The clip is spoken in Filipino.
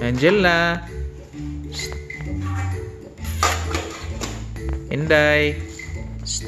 Angela. Inday. Shh.